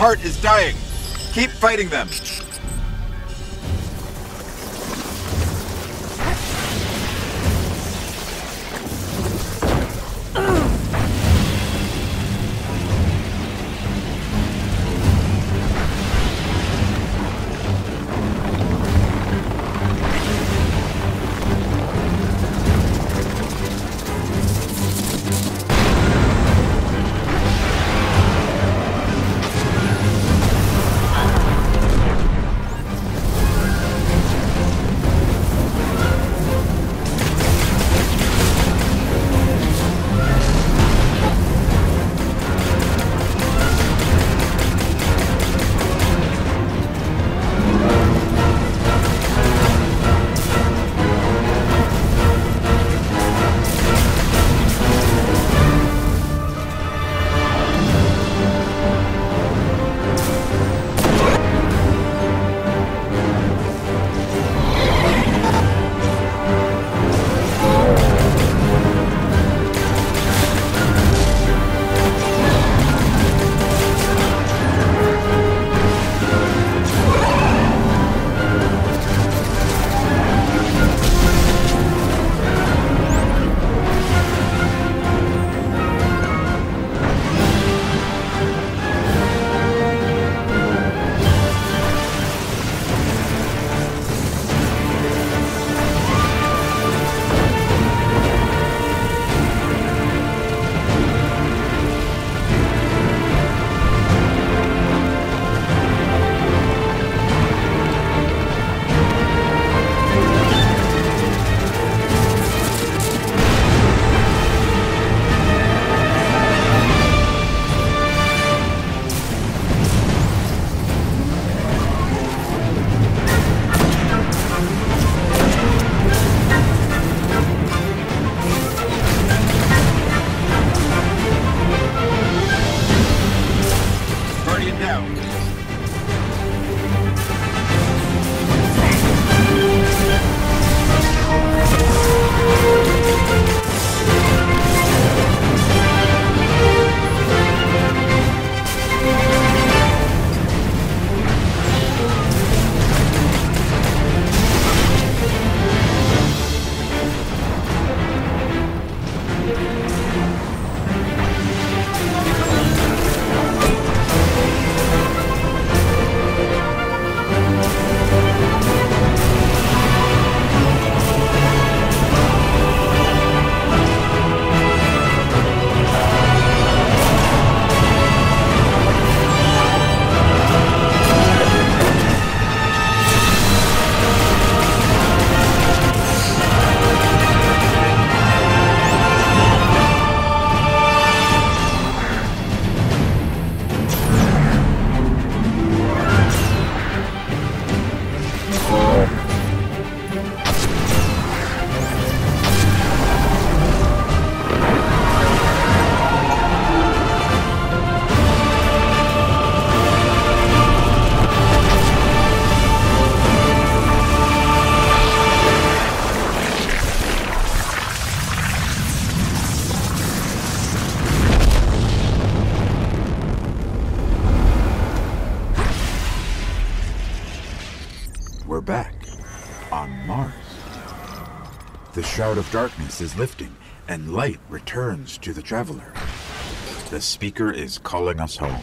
heart is dying. Keep fighting them. We're back on Mars. The shroud of darkness is lifting, and light returns to the traveler. The speaker is calling us home.